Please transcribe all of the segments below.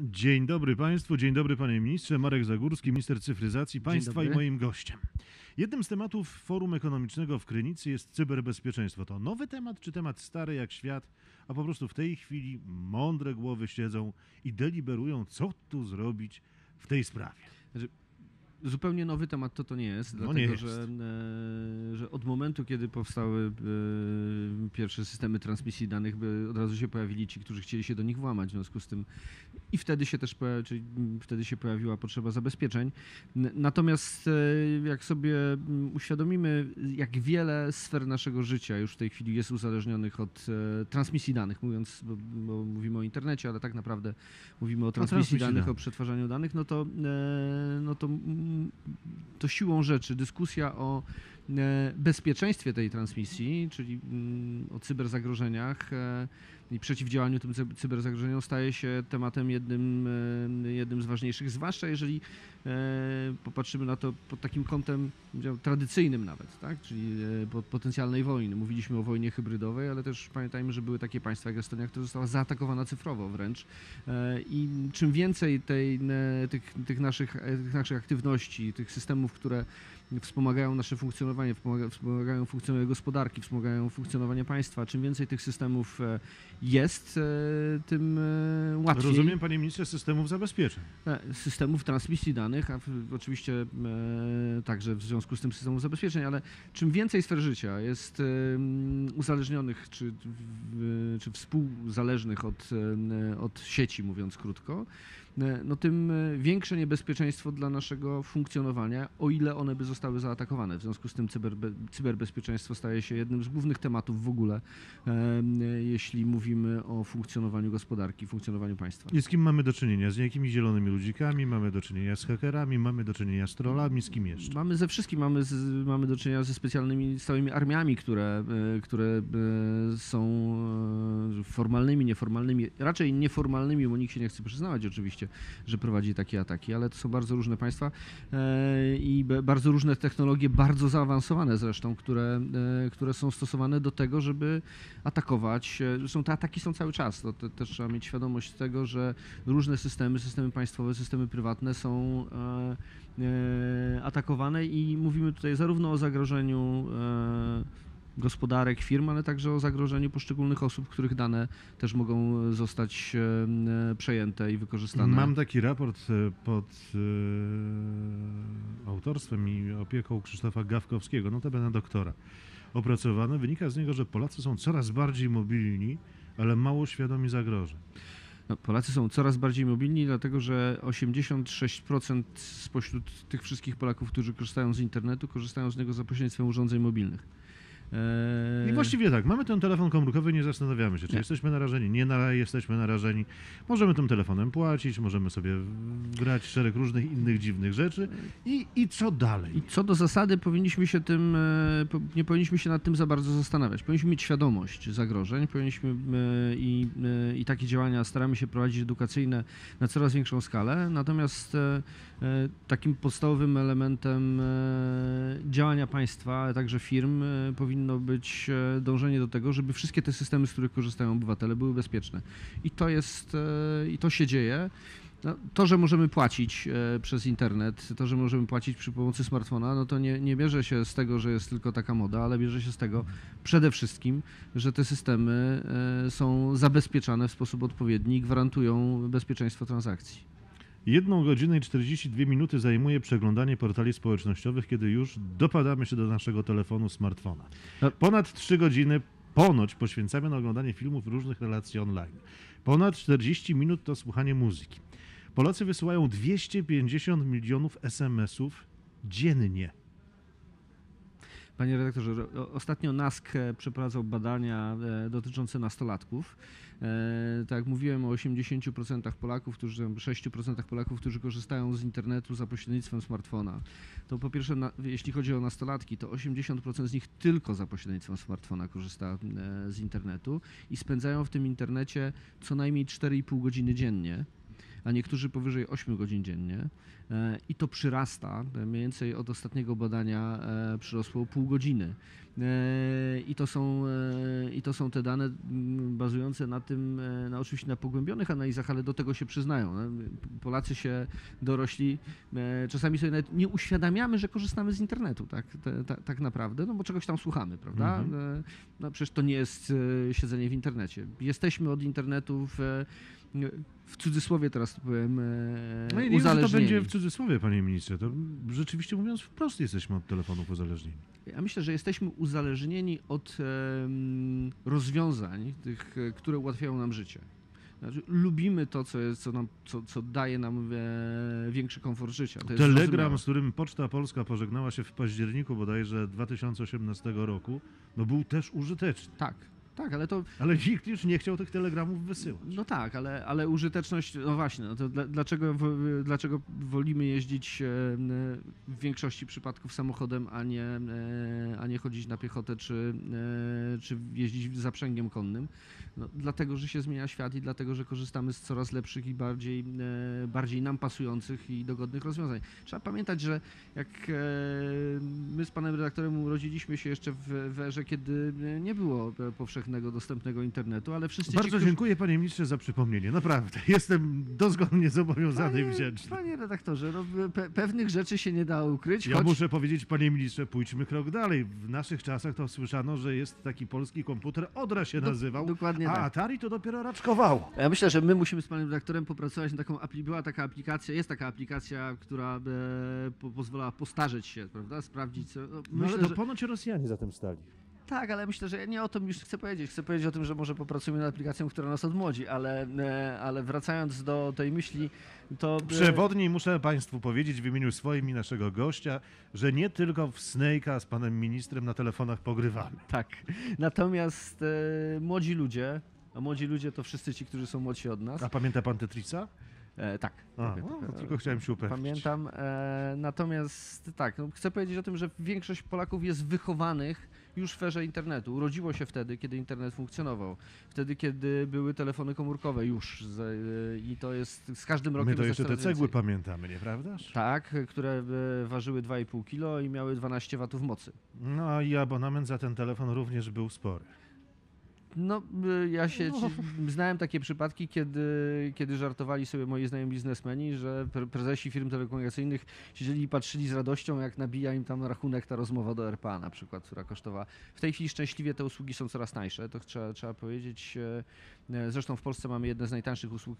Dzień dobry Państwu, dzień dobry Panie Ministrze. Marek Zagórski, minister cyfryzacji państwa i moim gościem. Jednym z tematów Forum Ekonomicznego w Krynicy jest cyberbezpieczeństwo. To nowy temat, czy temat stary jak świat, a po prostu w tej chwili mądre głowy siedzą i deliberują, co tu zrobić w tej sprawie. Zupełnie nowy temat to to nie jest, No dlatego nie jest. Że, e, że od momentu, kiedy powstały e, pierwsze systemy transmisji danych, by od razu się pojawili ci, którzy chcieli się do nich włamać. W związku z tym i wtedy się też pojawi, czyli mm, wtedy się pojawiła potrzeba zabezpieczeń. Natomiast e, jak sobie mm, uświadomimy, jak wiele sfer naszego życia już w tej chwili jest uzależnionych od transmisji danych, mówiąc, bo, bo mówimy o internecie, ale tak naprawdę mówimy o transmisji transmisji danych, danych. o przetwarzaniu danych, no to, no to, to siłą rzeczy dyskusja o e, bezpieczeństwie tej transmisji, czyli mm, o cyberzagrożeniach e, i przeciwdziałaniu tym cy- cyberzagrożeniom staje się tematem jednym, e, jednym z ważniejszych, zwłaszcza jeżeli e, popatrzymy na to pod takim kątem tradycyjnym nawet, tak? czyli e, pod potencjalnej wojny. Mówiliśmy o wojnie hybrydowej, ale też pamiętajmy, że były takie państwa jak Estonia, która została zaatakowana cyfrowo wręcz I czym więcej tej, tych, tych, naszych, tych naszych aktywności, tych systemów, które wspomagają nasze funkcjonowanie, wspomaga- wspomagają funkcjonowanie gospodarki, wspomagają funkcjonowanie państwa, czym więcej tych systemów jest, e, tym e, łatwiej. Rozumiem, Panie Ministrze, systemów zabezpieczeń. E, systemów transmisji danych, a oczywiście także w związku z tym systemów zabezpieczeń, ale czym więcej sfer życia jest uzależnionych czy, czy współzależnych od, od sieci, mówiąc krótko, no tym e, większe niebezpieczeństwo dla naszego funkcjonowania, o ile one by zostały zaatakowane. W związku z tym cyberbe, cyberbezpieczeństwo staje się jednym z głównych tematów w ogóle, e, jeśli mówimy o funkcjonowaniu gospodarki, funkcjonowaniu państwa. I z kim mamy do czynienia? Z jakimi zielonymi ludzikami? Mamy do czynienia z hakerami? Mamy do czynienia z trollami? Z kim jeszcze? Mamy ze wszystkim, mamy, z, mamy do czynienia ze specjalnymi stałymi armiami, które, e, które e, są e, formalnymi, nieformalnymi, raczej nieformalnymi, bo nikt się nie chce przyznawać oczywiście, że prowadzi takie ataki, ale to są bardzo różne państwa e, i bardzo różne technologie, bardzo zaawansowane zresztą, które, e, które są stosowane do tego, żeby atakować. Zresztą te ataki są cały czas, to te, też trzeba mieć świadomość tego, że różne systemy, systemy państwowe, systemy prywatne są e, atakowane i mówimy tutaj zarówno o zagrożeniu gospodarek, firm, ale także o zagrożeniu poszczególnych osób, których dane też mogą zostać e, przejęte i wykorzystane. Mam taki raport e, pod e, autorstwem i opieką Krzysztofa Gawkowskiego, notabene doktora, opracowany. Wynika z niego, że Polacy są coraz bardziej mobilni, ale mało świadomi zagrożeń. No, Polacy są coraz bardziej mobilni, dlatego że 86% spośród tych wszystkich Polaków, którzy korzystają z internetu, korzystają z niego za pośrednictwem urządzeń mobilnych. Eee, I właściwie tak, mamy ten telefon komórkowy, nie zastanawiamy się, czy Nie. jesteśmy narażeni, nie na, jesteśmy narażeni. Możemy tym telefonem płacić, możemy sobie grać szereg różnych innych dziwnych rzeczy. I, i co dalej? I co do zasady powinniśmy się tym, e, nie powinniśmy się nad tym za bardzo zastanawiać. Powinniśmy mieć świadomość zagrożeń, powinniśmy e, i, e, i takie działania staramy się prowadzić edukacyjne na coraz większą skalę. Natomiast takim podstawowym elementem e, działania państwa, a także firm e, powinno być e, dążenie do tego, żeby wszystkie te systemy, z których korzystają obywatele, były bezpieczne. I to jest, e, i to się dzieje. No, to, że możemy płacić e, przez internet, to, że możemy płacić przy pomocy smartfona, no to nie, nie bierze się z tego, że jest tylko taka moda, ale bierze się z tego przede wszystkim, że te systemy e, są zabezpieczane w sposób odpowiedni i gwarantują bezpieczeństwo transakcji. Jedną godzinę i 42 minuty zajmuje przeglądanie portali społecznościowych, kiedy już dopadamy się do naszego telefonu, smartfona. No. Ponad 3 godziny ponoć poświęcamy na oglądanie filmów różnych relacji online. Ponad 40 minut to słuchanie muzyki. Polacy wysyłają 250 milionów SMS-ów dziennie. Panie redaktorze, ostatnio NASK e, przeprowadzał badania e, dotyczące nastolatków. E, Tak jak mówiłem o 80% Polaków, którzy 6% Polaków, którzy korzystają z internetu za pośrednictwem smartfona. To po pierwsze, jeśli chodzi o nastolatki, to 80% z nich tylko za pośrednictwem smartfona korzysta z internetu i spędzają w tym internecie co najmniej 4,5 godziny dziennie a niektórzy powyżej 8 godzin dziennie. E, I to przyrasta, mniej więcej od ostatniego badania e, przyrosło pół godziny. E, I to są, e, i to są te dane bazujące na tym, e, na oczywiście na pogłębionych analizach, ale do tego się przyznają. no. Polacy się dorośli, czasami sobie nawet nie uświadamiamy, że korzystamy z internetu, tak, tak naprawdę, no bo czegoś tam słuchamy, prawda? Mhm. No przecież to nie jest siedzenie w internecie. Jesteśmy od internetu w, w cudzysłowie teraz to powiem, No i nie wiem, czy to uzależnieni. będzie w cudzysłowie, panie ministrze. To rzeczywiście mówiąc wprost jesteśmy od telefonów uzależnieni. Ja myślę, że jesteśmy uzależnieni od rozwiązań, tych, e, które ułatwiają nam życie. Znaczy, lubimy to, co, jest, co, nam, co, co daje nam e, większy komfort życia. Telegram, zrozumiałe. z którym Poczta Polska pożegnała się w październiku bodajże 2018 roku, no był też użyteczny. Tak, tak, ale to Ale nikt już nie chciał tych telegramów wysyłać. No tak, ale, ale użyteczność, no właśnie, no to dla, dlaczego, dlaczego wolimy jeździć e, w większości przypadków samochodem, a nie, e, a nie chodzić na piechotę, czy, e, czy jeździć zaprzęgiem konnym? No, dlatego, że się zmienia świat i dlatego, że korzystamy z coraz lepszych i bardziej, e, bardziej nam pasujących i dogodnych rozwiązań. Trzeba pamiętać, że jak e, my z panem redaktorem urodziliśmy się jeszcze w, w erze, kiedy nie było e, powszechnego, dostępnego internetu, ale wszyscy ci, Bardzo którzy- dziękuję panie ministrze za przypomnienie. Naprawdę. Jestem dozgodnie zobowiązany i Panie, wdzięczny. panie redaktorze, no, pe, pewnych rzeczy się nie da ukryć, Ja choć muszę powiedzieć, panie ministrze, pójdźmy krok dalej. W naszych czasach to słyszano, że jest taki polski komputer, Odra się Do- nazywał, dokładnie a tak. Atari to dopiero raczkowało. Ja myślę, że my musimy z panem redaktorem popracować nad taką apli- była taka aplikacja, jest taka aplikacja, która e, po, pozwala postarzeć się, prawda, sprawdzić co. No, No myślę, ale to że, ponoć Rosjanie za tym stali. Tak, ale myślę, że ja nie o tym już chcę powiedzieć. Chcę powiedzieć o tym, że może popracujemy nad aplikacją, która nas odmłodzi, ale, e, ale wracając do tej myśli, to... e, Przewodniej muszę Państwu powiedzieć w imieniu swoim i naszego gościa, że nie tylko w Snake'a z panem ministrem na telefonach pogrywamy. Tak. Natomiast e, młodzi ludzie, a młodzi ludzie to wszyscy ci, którzy są młodsi od nas. A pamięta pan Tetrisa? E, tak. A, no, tylko chciałem się upewnić. Pamiętam. E, natomiast tak, no, chcę powiedzieć o tym, że większość Polaków jest wychowanych już w erze internetu. Urodziło się wtedy, kiedy internet funkcjonował. Wtedy, kiedy były telefony komórkowe już. Z, I to jest z każdym rokiem My to jeszcze te cegły więcej. pamiętamy, nieprawdaż? Tak, które e, ważyły 2,5 kg i miały 12 watów mocy. No i abonament za ten telefon również był spory. No, y, ja się No. ci- znałem takie przypadki, kiedy, kiedy żartowali sobie moi znajomi biznesmeni, że pre- prezesi firm telekomunikacyjnych siedzieli i patrzyli z radością, jak nabija im tam na rachunek ta rozmowa do RPA na przykład, która kosztowała. W tej chwili szczęśliwie te usługi są coraz tańsze, to trzeba, trzeba powiedzieć. E, e, Zresztą w Polsce mamy jedne z najtańszych usług,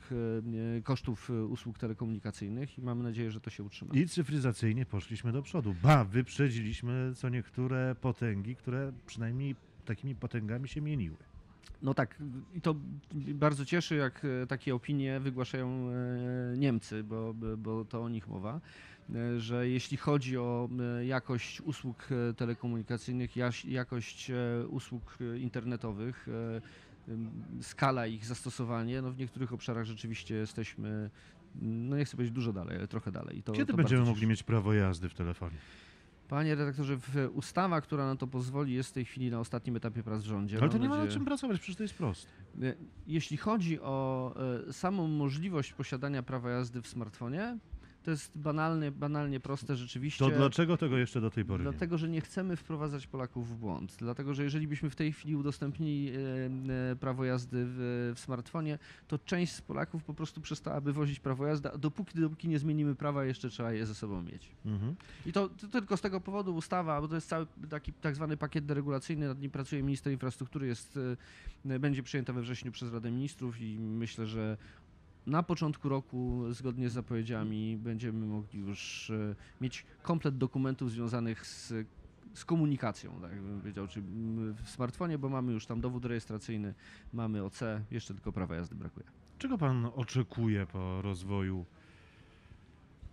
e, kosztów usług telekomunikacyjnych i mamy nadzieję, że to się utrzyma. I cyfryzacyjnie poszliśmy do przodu. Ba, wyprzedziliśmy co niektóre potęgi, które przynajmniej takimi potęgami się mieniły. No tak, i to bardzo cieszy, jak e, takie opinie wygłaszają e, Niemcy, bo, bo to o nich mowa, e, że jeśli chodzi o jakość usług telekomunikacyjnych, jakość usług internetowych, skala ich zastosowanie, no w niektórych obszarach rzeczywiście jesteśmy, no nie chcę powiedzieć dużo dalej, ale trochę dalej. To, Kiedy to będziemy mogli mieć prawo jazdy w telefonie? Panie redaktorze, w- ustawa, która na to pozwoli, jest w tej chwili na ostatnim etapie prac w rządzie. Ale to Mam nie ma nadzieję- czym pracować, przecież to jest proste. E, Jeśli chodzi o e, samą możliwość posiadania prawa jazdy w smartfonie, to jest banalnie, banalnie proste rzeczywiście. To dlaczego tego jeszcze do tej pory nie? Dlatego, że nie chcemy wprowadzać Polaków w błąd. Dlatego, że jeżeli byśmy w tej chwili udostępnili e, e, prawo jazdy w, w smartfonie, to część z Polaków po prostu przestałaby wozić prawo jazdy, a dopóki, dopóki nie zmienimy prawa, jeszcze trzeba je ze sobą mieć. Mhm. I to, to tylko z tego powodu ustawa, bo to jest cały taki tak zwany pakiet deregulacyjny, nad nim pracuje minister infrastruktury, jest, e, będzie przyjęta we wrześniu przez Radę Ministrów i myślę, że na początku roku, zgodnie z zapowiedziami, będziemy mogli już e, mieć komplet dokumentów związanych z, z komunikacją, tak bym powiedział, czy w smartfonie, bo mamy już tam dowód rejestracyjny, mamy OC, jeszcze tylko prawa jazdy brakuje. Czego pan oczekuje po rozwoju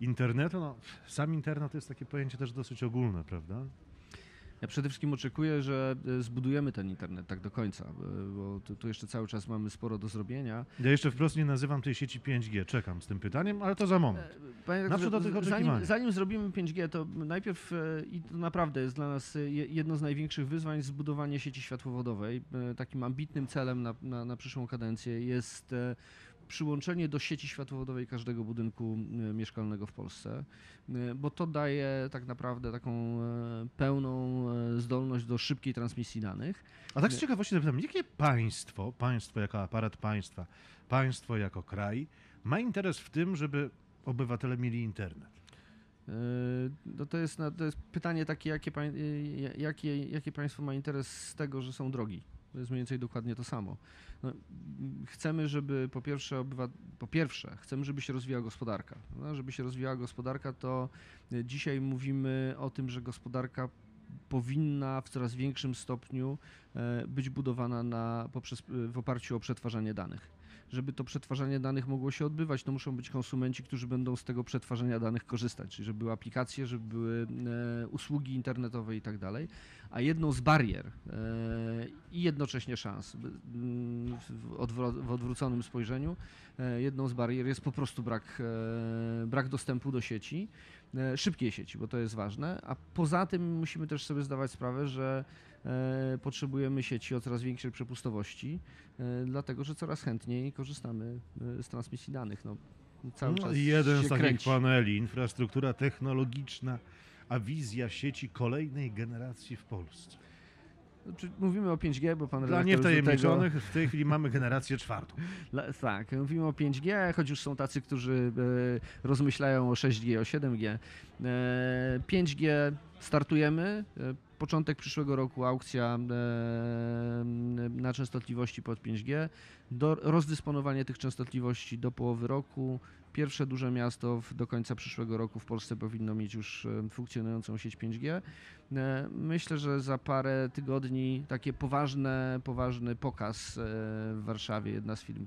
internetu? No, sam internet to jest takie pojęcie też dosyć ogólne, prawda? Ja przede wszystkim oczekuję, że e, zbudujemy ten internet tak do końca, e, bo tu, tu jeszcze cały czas mamy sporo do zrobienia. Ja jeszcze wprost nie nazywam tej sieci 5G. Czekam z tym pytaniem, ale to za moment. Panie Naprzód do tych zanim, oczekiwań. zanim zrobimy 5G, to najpierw e, i to naprawdę jest dla nas e, je- jedno z największych wyzwań zbudowanie sieci światłowodowej. E, Takim ambitnym celem na, na, na przyszłą kadencję jest e, przyłączenie do sieci światłowodowej każdego budynku e, mieszkalnego w Polsce, e, bo to daje tak naprawdę taką e, pełną zdolność do szybkiej transmisji danych. A tak z ciekawości zapytam, jakie państwo, państwo jako aparat państwa, państwo jako kraj, ma interes w tym, żeby obywatele mieli internet? No to, jest, to jest pytanie takie, jakie, jakie, jakie państwo ma interes z tego, że są drogi. To jest mniej więcej dokładnie to samo. No, chcemy, żeby po pierwsze, po pierwsze, chcemy, żeby się rozwijała gospodarka. No, żeby się rozwijała gospodarka, to dzisiaj mówimy o tym, że gospodarka powinna w coraz większym stopniu e, być budowana na, poprzez, w oparciu o przetwarzanie danych. Żeby to przetwarzanie danych mogło się odbywać, to muszą być konsumenci, którzy będą z tego przetwarzania danych korzystać, czyli żeby były aplikacje, żeby były e, usługi internetowe i tak dalej. A jedną z barier e, i jednocześnie szans mm, w, odwróconym spojrzeniu, e, jedną z barier jest po prostu brak, brak dostępu do sieci, szybkiej sieci, bo to jest ważne. A poza tym musimy też sobie zdawać sprawę, że e, potrzebujemy sieci o coraz większej przepustowości, e, dlatego że coraz chętniej korzystamy e, z transmisji danych. No, cały No, czas jeden z takich kręci. paneli, infrastruktura technologiczna, a wizja sieci kolejnej generacji w Polsce. Znaczy, Mówimy o 5G, bo pan Dla niewtajemniczonych w tej chwili mamy generację czwartą. Tego, Dla- tak, mówimy o 5G, choć już są tacy, którzy e, rozmyślają o 6G, o 7G. E, 5G startujemy. E, początek przyszłego roku aukcja e, na częstotliwości pod 5G. Do, rozdysponowanie tych częstotliwości do połowy roku. Pierwsze duże miasto w, do końca przyszłego roku w Polsce powinno mieć już e, funkcjonującą sieć 5G. E, Myślę, że za parę tygodni takie poważne, poważny pokaz e, w Warszawie jedna z firm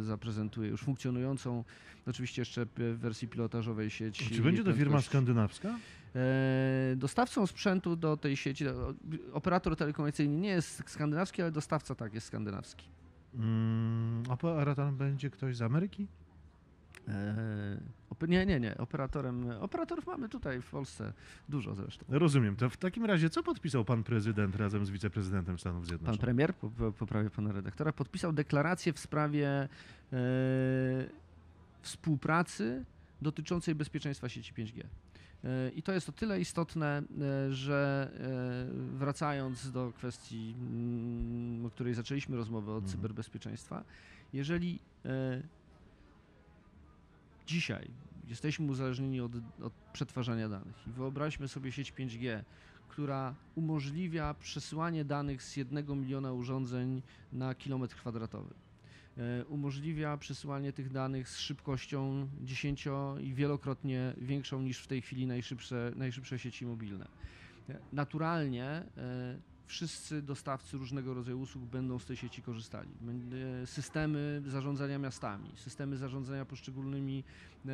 zaprezentuje już funkcjonującą, oczywiście jeszcze w wersji pilotażowej sieć. Czy będzie to firma skandynawska? E, Dostawcą sprzętu do tej sieci, operator telekomunikacyjny nie jest skandynawski, ale dostawca tak jest skandynawski. Mm, operator będzie ktoś z Ameryki? E, op- Nie, nie, nie. Operatorem, operatorów mamy tutaj w Polsce dużo zresztą. Rozumiem. To w takim razie co podpisał pan prezydent razem z wiceprezydentem Stanów Pan Zjednoczonych? premier, po- po- poprawię pana redaktora, podpisał deklarację w sprawie e, współpracy dotyczącej bezpieczeństwa sieci 5G. I to jest o tyle istotne, e, że e, wracając do kwestii, mm, o której zaczęliśmy rozmowę od Mhm. cyberbezpieczeństwa, jeżeli e, dzisiaj jesteśmy uzależnieni od, od przetwarzania danych i wyobraźmy sobie sieć 5G, która umożliwia przesyłanie danych z jednego miliona urządzeń na kilometr kwadratowy. E, Umożliwia przesyłanie tych danych z szybkością dziesięcio i wielokrotnie większą niż w tej chwili najszybsze, najszybsze sieci mobilne. E, Naturalnie e, wszyscy dostawcy różnego rodzaju usług będą z tej sieci korzystali. Systemy zarządzania miastami, systemy zarządzania poszczególnymi e,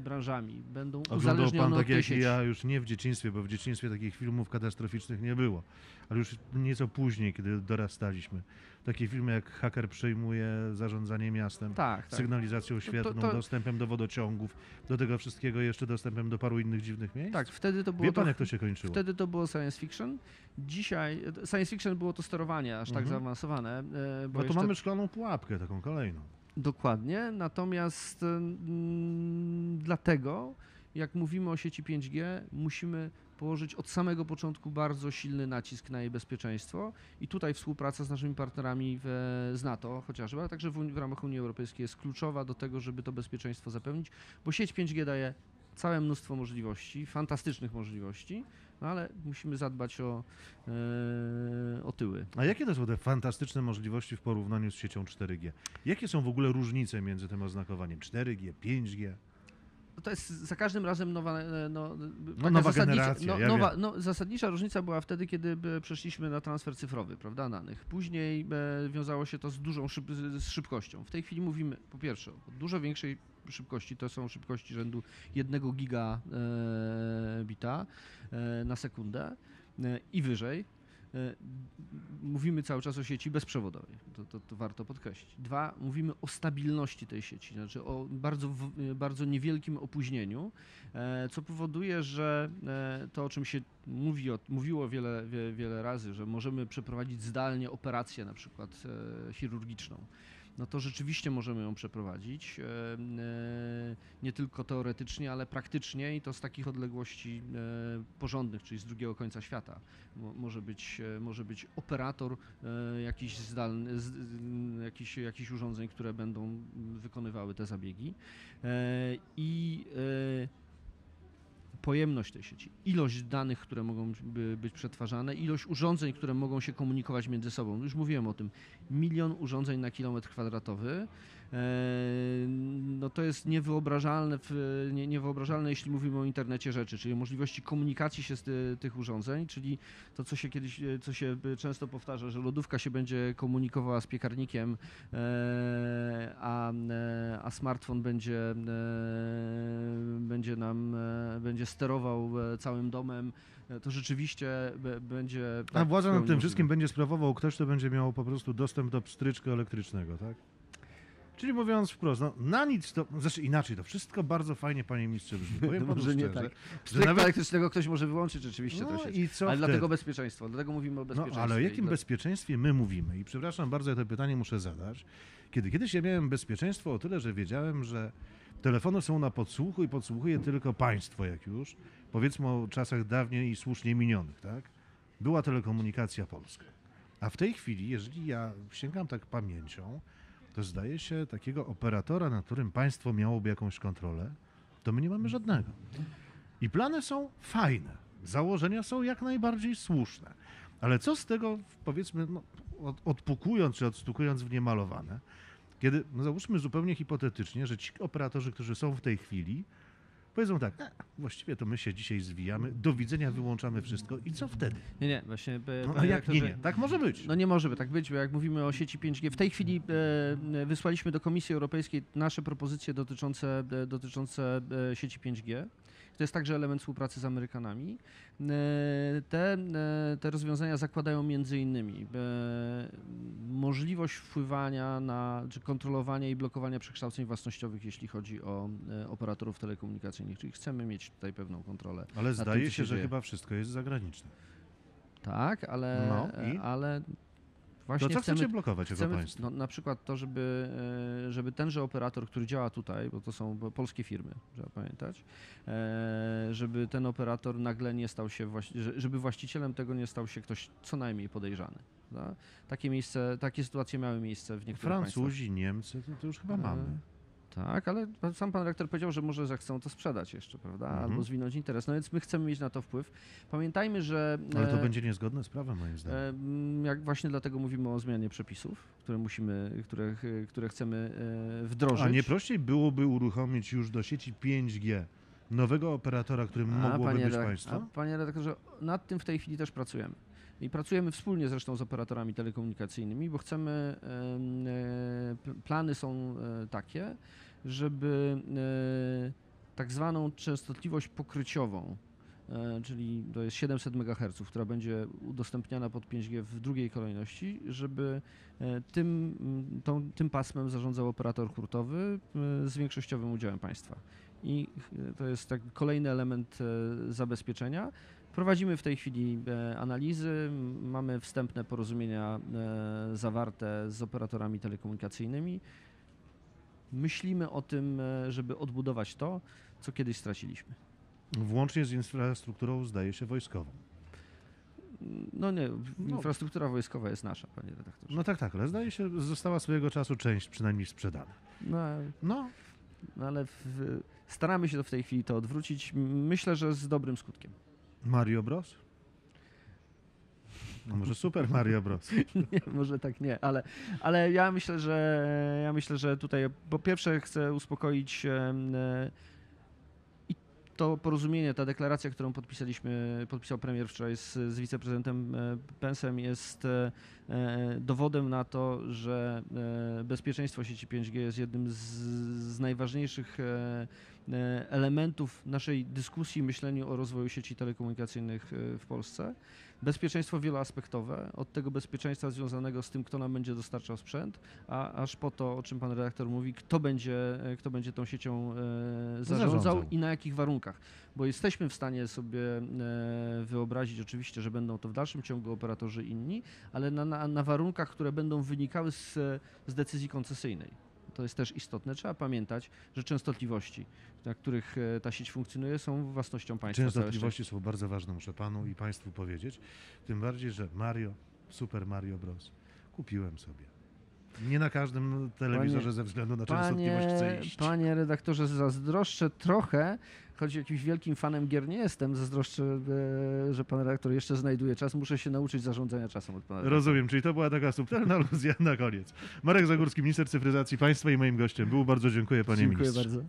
branżami będą Oglądał uzależnione pan od tak tej jak sieci. i ja już nie w dzieciństwie, bo w dzieciństwie takich filmów katastroficznych nie było, ale już nieco później, kiedy dorastaliśmy. Takie filmy jak Haker przejmuje zarządzanie miastem, Tak, tak. sygnalizacją świetlną, to- dostępem do wodociągów, do tego wszystkiego jeszcze dostępem do paru innych dziwnych miejsc. Tak, wtedy to było Wie pan, trochę- jak to się kończyło? Wtedy to było science fiction. Dzisiaj science fiction było to sterowanie aż tak Mhm. zaawansowane. e, Bo No to jeszcze- mamy szklaną pułapkę, taką kolejną. Dokładnie, natomiast mm, dlatego, jak mówimy o sieci 5G, musimy położyć od samego początku bardzo silny nacisk na jej bezpieczeństwo i tutaj współpraca z naszymi partnerami w, z NATO chociażby, ale także w, w ramach Unii Europejskiej jest kluczowa do tego, żeby to bezpieczeństwo zapewnić, bo sieć 5G daje całe mnóstwo możliwości, fantastycznych możliwości, no ale musimy zadbać o, e, o tyły. A jakie to są te fantastyczne możliwości w porównaniu z siecią 4G? Jakie są w ogóle różnice między tym oznakowaniem 4G, 5G? No To jest za każdym razem nowa, e, no, taka nowa zasadnicza- generacja, ja nowa, no, zasadnicza różnica była wtedy, kiedy e, przeszliśmy na transfer cyfrowy, prawda, danych. Później e, wiązało się to z dużą szyb, z szybkością. W tej chwili mówimy po pierwsze o dużo większej szybkości, to są szybkości rzędu 1 gigabita e, na sekundę e, i wyżej. E, Mówimy cały czas o sieci bezprzewodowej, to, to, to warto podkreślić. Dwa, mówimy o stabilności tej sieci, znaczy o bardzo, bardzo niewielkim opóźnieniu, e, co powoduje, że e, to, o czym się mówi, mówiło wiele, wie, wiele razy, że możemy przeprowadzić zdalnie operację na przykład chirurgiczną. No to rzeczywiście możemy ją przeprowadzić. e, e, Nie tylko teoretycznie, ale praktycznie i to z takich odległości e, porządnych, czyli z drugiego końca świata. Mo- Może być, może być operator jakiś zdalny, jakiś, jakichś urządzeń, które będą wykonywały te zabiegi. I pojemność tej sieci, ilość danych, które mogą by, być przetwarzane, ilość urządzeń, które mogą się komunikować między sobą. Już mówiłem o tym. Milion urządzeń na kilometr kwadratowy. No to jest niewyobrażalne, w, nie, niewyobrażalne, jeśli mówimy o internecie rzeczy, czyli możliwości komunikacji się z ty, tych urządzeń, czyli to, co się kiedyś, e, co się e, często powtarza, że lodówka się będzie komunikowała z piekarnikiem, e, a, a smartfon będzie, będzie nam, będzie sterował całym domem, to rzeczywiście będzie... A tak władzę w nad tym wszystkim będzie sprawował ktoś, kto będzie miał po prostu dostęp do pstryczka elektrycznego, tak? Czyli mówiąc wprost, no na nic to, znaczy inaczej, to wszystko bardzo fajnie, panie ministrze, brzmi. Powiem panu Może nie tak. że Stryka nawet... elektrycznego ktoś może wyłączyć rzeczywiście No i co Ale wtedy? dlatego bezpieczeństwo, dlatego mówimy o No, bezpieczeństwie. ale o jakim dla- bezpieczeństwie my mówimy? I przepraszam bardzo, ja to pytanie muszę zadać. Kiedy kiedyś ja miałem bezpieczeństwo o tyle, że wiedziałem, że telefony są na podsłuchu i podsłuchuje tylko państwo, jak już. Powiedzmy o czasach dawniej i słusznie minionych, tak? Była telekomunikacja polska. A w tej chwili, jeżeli ja sięgam tak pamięcią, zdaje się takiego operatora, nad którym państwo miałoby jakąś kontrolę, to my nie mamy żadnego. I plany są fajne. Założenia są jak najbardziej słuszne. Ale co z tego, powiedzmy, no, od, odpukując czy odstukując w niemalowane, kiedy, no załóżmy zupełnie hipotetycznie, że ci operatorzy, którzy są w tej chwili, powiedzą tak, e, właściwie to my się dzisiaj zwijamy, do widzenia, wyłączamy wszystko i co wtedy? Nie, nie, właśnie. e, No, a jak nie, nie, tak może być. No nie może by tak być, bo jak mówimy o sieci 5G, w tej chwili e, wysłaliśmy do Komisji Europejskiej nasze propozycje dotyczące, e, dotyczące e, sieci 5G. To jest także element współpracy z Amerykanami. E, Te, e, te rozwiązania zakładają między innymi e, możliwość wpływania na, czy kontrolowania i blokowania przekształceń własnościowych, jeśli chodzi o operatorów telekomunikacyjnych, czyli chcemy mieć tutaj pewną kontrolę. Ale tym, zdaje co się, się że dzieje. chyba wszystko jest zagraniczne. Tak, ale, No ale Właśnie co chcemy chcecie blokować jako Chcemy, państwo? no, na przykład to, żeby, e, żeby tenże operator, który działa tutaj, bo to są polskie firmy, trzeba pamiętać, e, żeby ten operator nagle nie stał się, żeby właścicielem tego nie stał się ktoś co najmniej podejrzany. Takie miejsce, takie sytuacje miały miejsce w niektórych państwach. Francuzi, Niemcy, to, to już chyba mamy. Tak, ale sam pan rektor powiedział, że może zechcą to sprzedać jeszcze, prawda? Mhm. Albo zwinąć interes. No więc my chcemy mieć na to wpływ. Pamiętajmy, że. Ale to e, będzie niezgodne z prawem, moim zdaniem. E, Jak właśnie dlatego mówimy o zmianie przepisów, które musimy, które, które chcemy e, wdrożyć. A nie prościej byłoby uruchomić już do sieci 5G nowego operatora, którym mogłoby panie być redak- państwo? A, panie redaktorze, nad tym w tej chwili też pracujemy. I pracujemy wspólnie zresztą z operatorami telekomunikacyjnymi, bo chcemy, em, e, plany są e, takie, żeby e, tak zwaną częstotliwość pokryciową, czyli to jest 700 MHz, która będzie udostępniana pod 5G w drugiej kolejności, żeby tym, tą, tym pasmem zarządzał operator hurtowy z większościowym udziałem państwa. I to jest tak kolejny element zabezpieczenia. Prowadzimy w tej chwili e, analizy, mamy wstępne porozumienia e, zawarte z operatorami telekomunikacyjnymi. Myślimy o tym, e, żeby odbudować to, co kiedyś straciliśmy. Włącznie z infrastrukturą, zdaje się, wojskową. No nie, No. infrastruktura wojskowa jest nasza, panie redaktorze. No tak, tak, ale zdaje się, została swojego czasu część przynajmniej sprzedana. No, No, no ale w, staramy się to w tej chwili to odwrócić. Myślę, że z dobrym skutkiem. Mario Bros? No może Super Mario Bros. Nie, może tak nie, ale, ale ja myślę, że ja myślę, że tutaj po pierwsze chcę uspokoić e, to porozumienie, ta deklaracja, którą podpisaliśmy, podpisał premier wczoraj z, z wiceprezydentem e, Pensem jest e, e, dowodem na to, że bezpieczeństwo sieci 5G jest jednym z, z najważniejszych elementów naszej dyskusji, myśleniu o rozwoju sieci telekomunikacyjnych w Polsce. Bezpieczeństwo wieloaspektowe, od tego bezpieczeństwa związanego z tym, kto nam będzie dostarczał sprzęt, a aż po to, o czym pan redaktor mówi, kto będzie, e, kto będzie tą siecią e, zarządzał, Zarządzał. i na jakich warunkach. Bo jesteśmy w stanie sobie e, wyobrazić oczywiście, że będą to w dalszym ciągu operatorzy inni, ale na, na, na warunkach, które będą wynikały z, z decyzji koncesyjnej. To jest też istotne. Trzeba pamiętać, że częstotliwości, na których e, ta sieć funkcjonuje, są własnością państwa. Częstotliwości są bardzo ważne, muszę panu i państwu powiedzieć. Tym bardziej, że Mario, Super Mario Bros. kupiłem sobie. Nie na każdym telewizorze Panie- ze względu na częstotliwość Panie, iść. panie redaktorze, zazdroszczę trochę, choć jakimś wielkim fanem gier nie jestem, zazdroszczę, e, że pan redaktor jeszcze znajduje czas. Muszę się nauczyć zarządzania czasem od pana redaktora. Rozumiem, czyli to była taka subtelna aluzja na koniec. Marek Zagórski, minister cyfryzacji państwa i moim gościem. Był bardzo dziękuję, panie Dziękuję ministrze. bardzo.